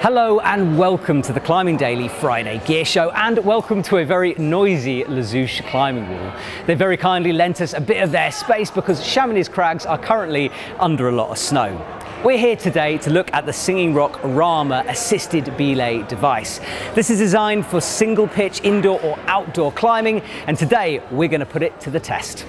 Hello and welcome to the Climbing Daily Friday Gear Show and welcome to a very noisy Les Houches climbing wall. They very kindly lent us a bit of their space because Chamonix crags are currently under a lot of snow. We're here today to look at the Singing Rock Rama assisted belay device. This is designed for single pitch indoor or outdoor climbing and today we're going to put it to the test.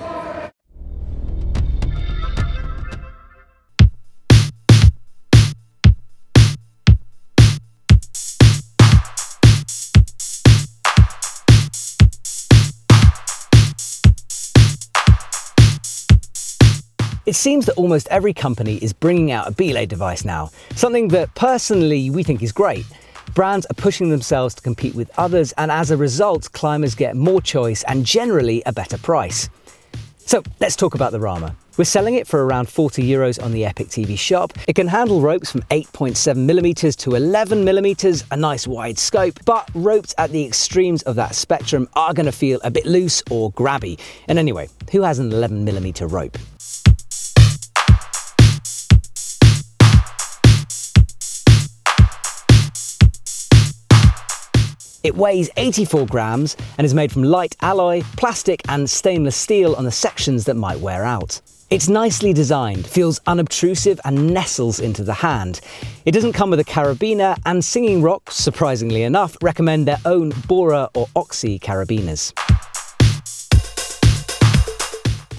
It seems that almost every company is bringing out a belay device now, something that personally we think is great. Brands are pushing themselves to compete with others, and as a result, climbers get more choice and generally a better price. So let's talk about the Rama. We're selling it for around 40 euros on the Epic TV shop. It can handle ropes from 8.7 millimeters to 11 millimeters, a nice wide scope, but ropes at the extremes of that spectrum are to feel a bit loose or grabby. And anyway, who has an 11 millimeter rope? It weighs 84 grams and is made from light alloy, plastic and stainless steel on the sections that might wear out. It's nicely designed, feels unobtrusive and nestles into the hand. It doesn't come with a carabiner and Singing Rock, surprisingly enough, recommend their own Bora or Oxy carabiners.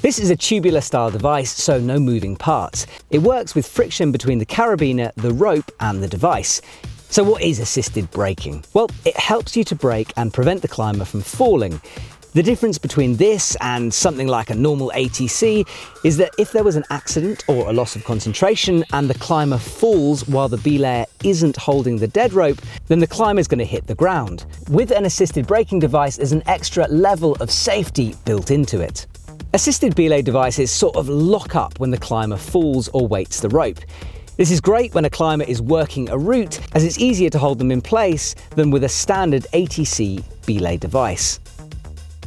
This is a tubular style device, so no moving parts. It works with friction between the carabiner, the rope and the device. So what is assisted braking? Well, it helps you to brake and prevent the climber from falling. The difference between this and something like a normal ATC is that if there was an accident or a loss of concentration and the climber falls while the belayer isn't holding the dead rope, then the climber is going to hit the ground. With an assisted braking device, there's an extra level of safety built into it. Assisted belay devices sort of lock up when the climber falls or weights the rope. This is great when a climber is working a route as it's easier to hold them in place than with a standard ATC belay device.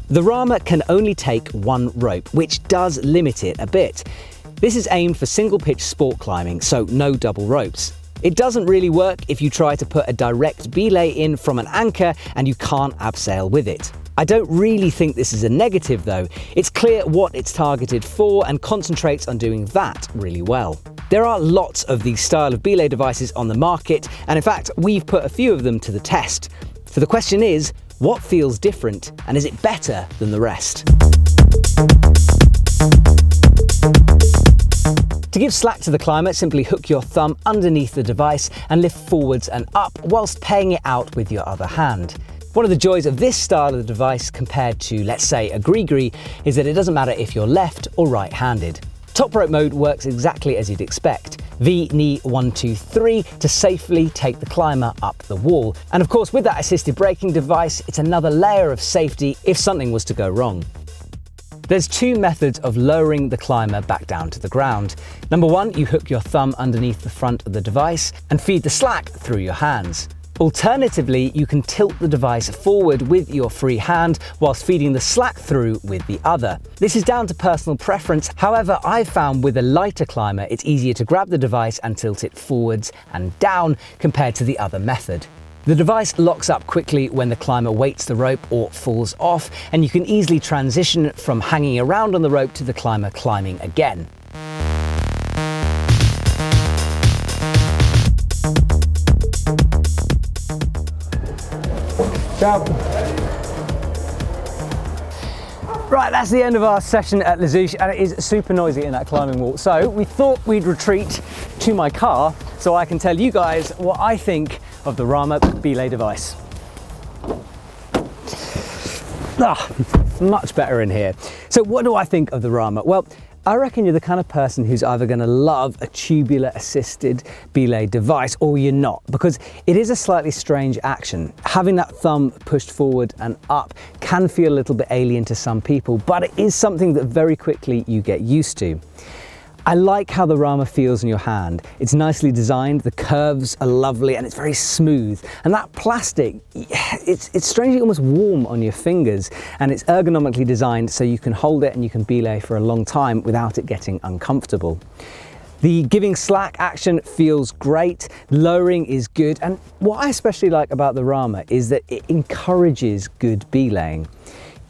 The Rama can only take one rope, which does limit it a bit. This is aimed for single pitch sport climbing, so no double ropes. It doesn't really work if you try to put a direct belay in from an anchor and you can't abseil with it. I don't really think this is a negative though. It's clear what it's targeted for and concentrates on doing that really well. There are lots of these style of belay devices on the market, and in fact, we've put a few of them to the test. So the question is, what feels different, and is it better than the rest? To give slack to the climber, simply hook your thumb underneath the device and lift forwards and up whilst paying it out with your other hand. One of the joys of this style of the device compared to, let's say, a GriGri, is that it doesn't matter if you're left or right-handed. Top rope mode works exactly as you'd expect. V knee 1, 2, 3 to safely take the climber up the wall. And of course, with that assisted braking device, it's another layer of safety if something was to go wrong. There's two methods of lowering the climber back down to the ground. Number one, you hook your thumb underneath the front of the device and feed the slack through your hands. Alternatively, you can tilt the device forward with your free hand whilst feeding the slack through with the other. This is down to personal preference. However, I've found with a lighter climber, it's easier to grab the device and tilt it forwards and down compared to the other method. The device locks up quickly when the climber weights the rope or falls off, and you can easily transition from hanging around on the rope to the climber climbing again. Ciao. Right, that's the end of our session at Les Houches and it is super noisy in that climbing wall. So we thought we'd retreat to my car so I can tell you guys what I think of the Rama belay device. Ah, much better in here. So what do I think of the Rama? Well, I reckon you're the kind of person who's either going to love a tubular assisted belay device or you're not because it is a slightly strange action. Having that thumb pushed forward and up can feel a little bit alien to some people, but it is something that very quickly you get used to. I like how the Rama feels in your hand. It's nicely designed, the curves are lovely and it's very smooth. And that plastic, it's, it's strangely almost warm on your fingers and it's ergonomically designed so you can hold it and you can belay for a long time without it getting uncomfortable. The giving slack action feels great, lowering is good, and what I especially like about the Rama is that it encourages good belaying.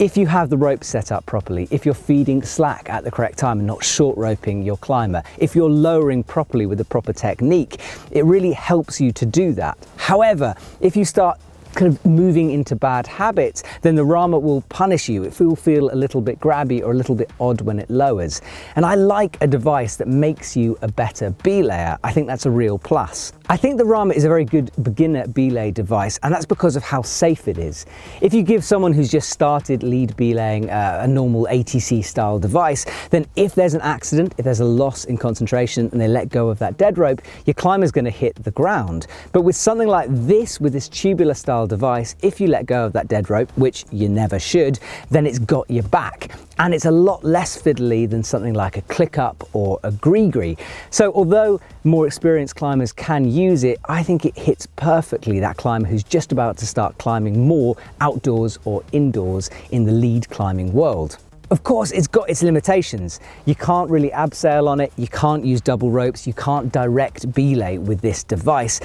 If you have the rope set up properly, if you're feeding slack at the correct time and not short roping your climber, if you're lowering properly with the proper technique, it really helps you to do that. However, if you start kind of moving into bad habits, then the Rama will punish you. It will feel a little bit grabby or a little bit odd when it lowers. And I like a device that makes you a better belayer. I think that's a real plus. I think the Rama is a very good beginner belay device, and that's because of how safe it is. If you give someone who's just started lead belaying uh, a normal ATC style device, then if there's an accident, if there's a loss in concentration and they let go of that dead rope, your climber's going to hit the ground. But with something like this, with this tubular style device, if you let go of that dead rope, which you never should, then it's got your back. And it's a lot less fiddly than something like a click up or a GriGri. So although more experienced climbers can use it, I think it hits perfectly that climber who's just about to start climbing more outdoors or indoors in the lead climbing world. Of course, it's got its limitations. You can't really abseil on it, you can't use double ropes, you can't direct belay with this device.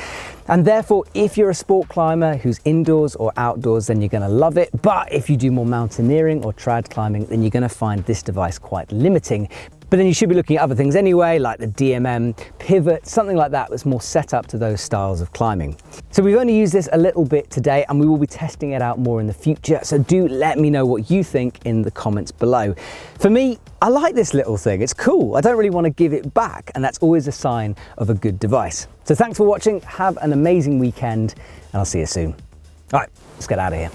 And therefore, if you're a sport climber who's indoors or outdoors, then you're gonna love it. But if you do more mountaineering or trad climbing, then you're gonna find this device quite limiting but then you should be looking at other things anyway, like the DMM pivot, something like that that's more set up to those styles of climbing. So we've only used this a little bit today and we will be testing it out more in the future. So do let me know what you think in the comments below. For me, I like this little thing. It's cool. I don't really want to give it back and that's always a sign of a good device. So thanks for watching. Have an amazing weekend and I'll see you soon. All right, let's get out of here.